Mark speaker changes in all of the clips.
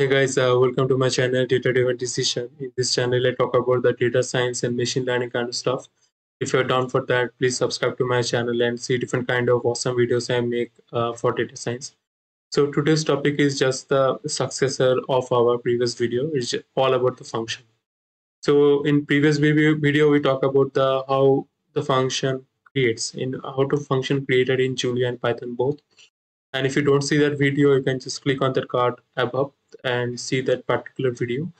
Speaker 1: Hey guys, uh, welcome to my channel Data Driven Decision. In this channel, I talk about the data science and machine learning kind of stuff. If you're down for that, please subscribe to my channel and see different kind of awesome videos I make uh, for data science. So today's topic is just the successor of our previous video. It's all about the function. So in previous video, video we talk about the how the function creates in how to function created in Julia and Python both. And if you don't see that video, you can just click on that card above and see that particular video.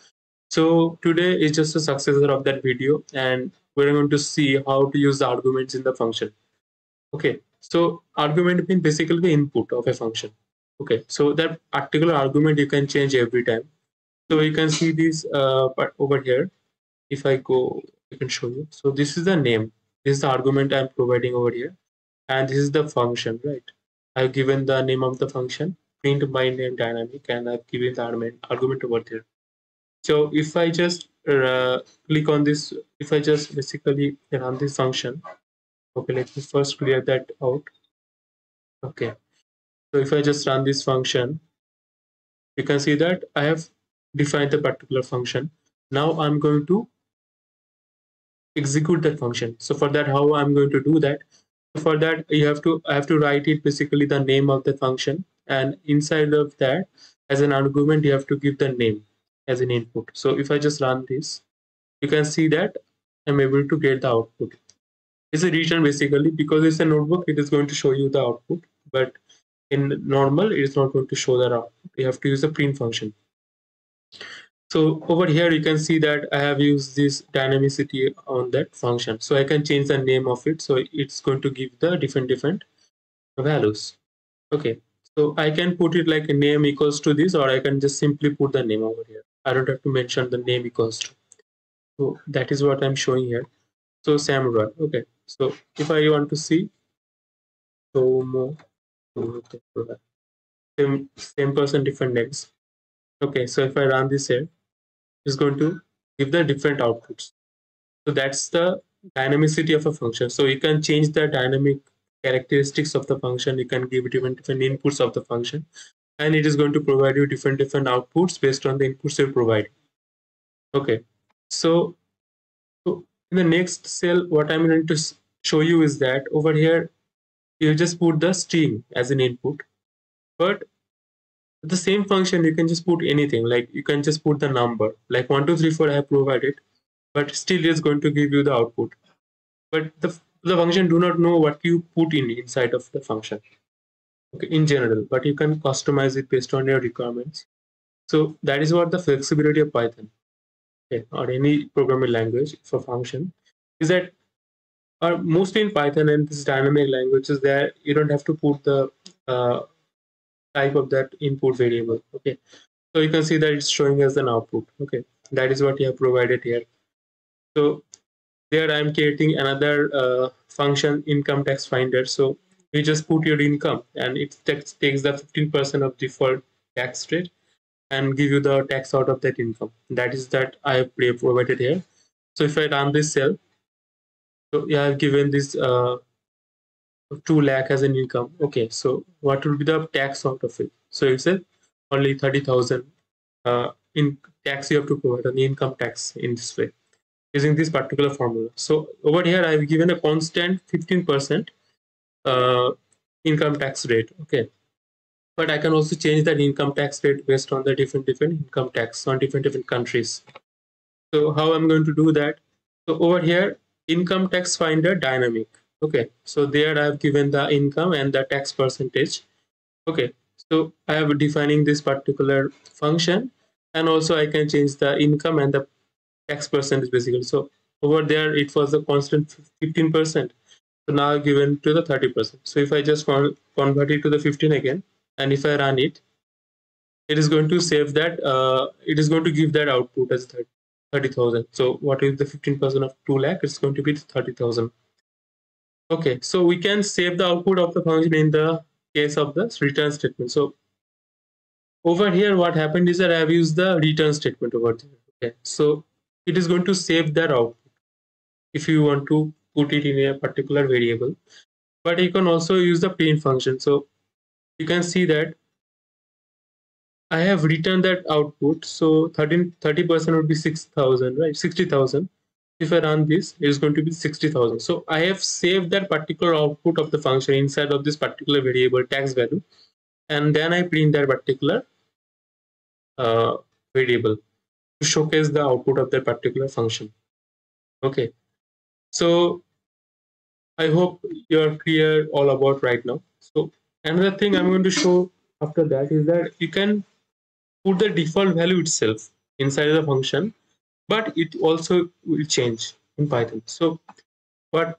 Speaker 1: So today is just a successor of that video and we're going to see how to use the arguments in the function. Okay, so argument means basically the input of a function. Okay, so that particular argument you can change every time. So you can see this uh, part over here. If I go, I can show you. So this is the name. This is the argument I'm providing over here. And this is the function, right? I've given the name of the function print by name dynamic and I've given the argument, argument over there. So if I just uh, click on this, if I just basically run this function, okay, let me first clear that out. Okay, so if I just run this function, you can see that I have defined the particular function. Now I'm going to execute that function. So for that, how I'm going to do that? For that, you have to I have to write it basically the name of the function. And inside of that as an argument you have to give the name as an input. So if i just run this you can see that i'm able to get the output. It's a region basically. Because it's a notebook it is going to show you the output. But in normal it is not going to show that output. You have to use the print function so over here you can see that i have used this dynamicity on that function so i can change the name of it so it's going to give the different different values okay so I can put it like a name equals to this, or I can just simply put the name over here. I don't have to mention the name equals to. So that is what I'm showing here. So Samurai. Okay. So if I want to see so same same person, different names. Okay. So if I run this here, it's going to give the different outputs. So that's the dynamicity of a function. So you can change the dynamic characteristics of the function. You can give different different inputs of the function. And it is going to provide you different different outputs based on the inputs you provide. Okay. So, so in the next cell what i'm going to show you is that over here you just put the string as an input. But the same function you can just put anything like you can just put the number like 1 2 3 4 i have provided but still it's going to give you the output. But the the function do not know what you put in inside of the function okay in general but you can customize it based on your requirements. So that is what the flexibility of python okay, or any programming language for function is that or mostly in python and this dynamic languages there you don't have to put the uh, type of that input variable okay so you can see that it's showing as an output okay that is what you have provided here so there I'm creating another uh, function income tax finder. So you just put your income and it takes the 15% of default tax rate and give you the tax out of that income. That is that I have provided here. So if I run this cell, so yeah, I've given this uh, 2 lakh as an income. Okay, so what will be the tax out of it? So you said only 30,000 uh, in tax you have to provide an income tax in this way using this particular formula. So over here, I've given a constant 15% uh, income tax rate. Okay. But I can also change that income tax rate based on the different different income tax on different different countries. So how I'm going to do that? So over here, income tax finder dynamic. Okay. So there I've given the income and the tax percentage. Okay. So I have defining this particular function and also I can change the income and the tax percentage basically. So over there it was a constant 15%. So now given to the 30%. So if I just convert it to the 15 again, and if I run it, it is going to save that, uh, it is going to give that output as 30,000. so what is the 15% of 2 lakh? It's going to be 30,000. Okay, so we can save the output of the function in the case of the return statement. So over here, what happened is that I have used the return statement over there. Okay, so it is going to save that output if you want to put it in a particular variable but you can also use the print function so you can see that I have written that output. So 13, 30% would be 6,000, right? 60,000. If I run this, it is going to be 60,000. So I have saved that particular output of the function inside of this particular variable tax value. And then I print that particular uh, variable to showcase the output of that particular function. Okay. So I hope you're clear all about right now. So another thing I'm going to show after that is that you can put the default value itself inside the function, but it also will change in Python. So what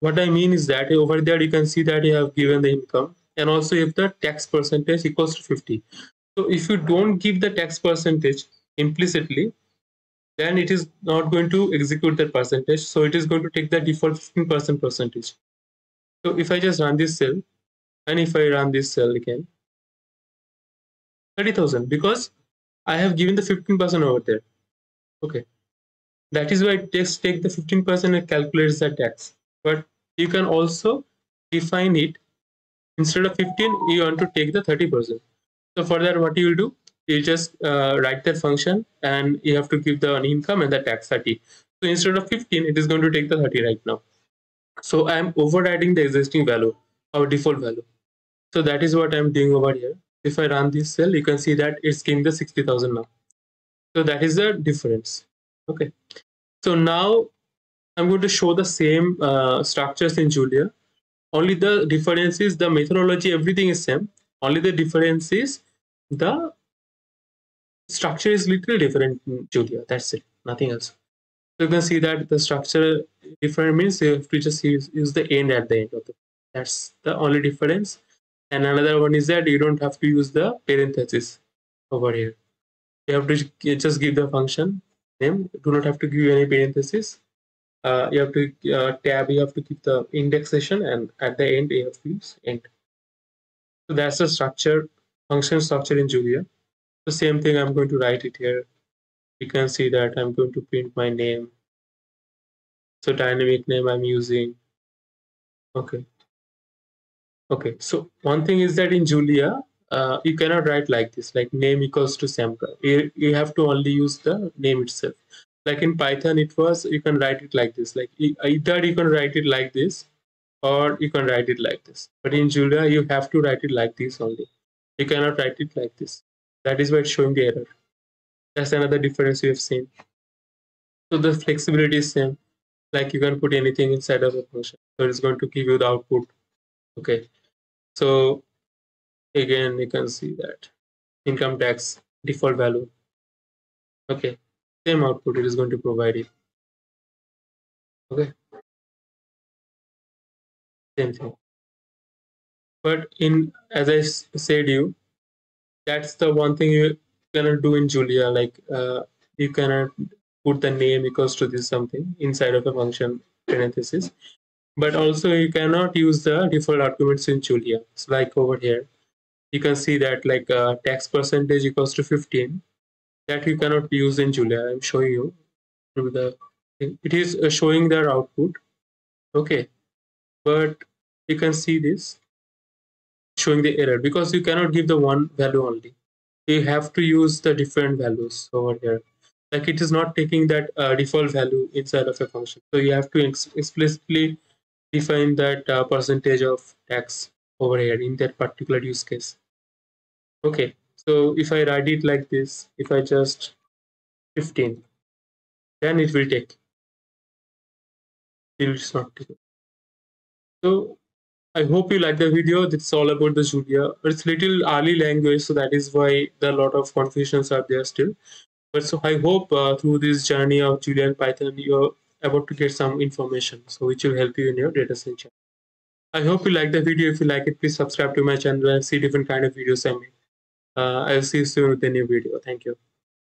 Speaker 1: what I mean is that over there you can see that you have given the income and also if the tax percentage equals to 50. So if you don't give the tax percentage implicitly, then it is not going to execute that percentage. So it is going to take the default 15% percentage. So if I just run this cell and if I run this cell again, 30,000 because I have given the 15% over there. Okay. That is why it takes take the 15% and calculates the tax. But you can also define it instead of 15, you want to take the 30%. So for that, what you will do, you just uh, write that function and you have to give the income and the tax 30. So instead of 15, it is going to take the 30 right now. So I'm overriding the existing value, our default value. So that is what I'm doing over here if I run this cell, you can see that it's giving the 60,000 now. So that is the difference. Okay. So now I'm going to show the same uh, structures in Julia. Only the difference is the methodology, everything is same. Only the difference is the structure is little different in Julia. That's it. Nothing else. So you can see that the structure different means you have to just use, use the end at the end of it. That's the only difference and another one is that you don't have to use the parenthesis over here you have to just give the function name. Do not have to give any parenthesis uh, you have to uh, tab you have to keep the indexation and at the end you have to use end so that's the structure function structure in julia. The same thing i'm going to write it here. You can see that i'm going to print my name. So dynamic name i'm using. Okay. Okay, so one thing is that in Julia, uh, you cannot write like this, like name equals to sample. You, you have to only use the name itself. Like in Python, it was, you can write it like this. Like either you can write it like this, or you can write it like this. But in Julia, you have to write it like this only. You cannot write it like this. That is why it's showing the error. That's another difference we have seen. So the flexibility is same. Like you can put anything inside of a function. So it's going to give you the output. Okay. So again, you can see that income tax default value. Okay, same output it is going to provide it. Okay, same thing. But in as I said you, that's the one thing you cannot do in Julia. Like uh, you cannot put the name equals to this something inside of a function parenthesis but also you cannot use the default arguments in Julia. It's like over here, you can see that like uh, tax percentage equals to 15 that you cannot use in Julia. I'm showing you through the, it is uh, showing their output. Okay, but you can see this showing the error because you cannot give the one value only. You have to use the different values over here. Like it is not taking that uh, default value inside of a function. So you have to ex explicitly define that uh, percentage of tax over here in that particular use case. Okay, so if I write it like this, if I just 15, then it will take. It will not take. So I hope you like the video. It's all about the Julia. It's little early language, so that is why there are a lot of confusions are there still. But so I hope uh, through this journey of Julia and Python, you're about to get some information so which will help you in your data science i hope you like the video. If you like it please subscribe to my channel and see different kind of videos i make. Uh, i'll see you soon with a new video. Thank you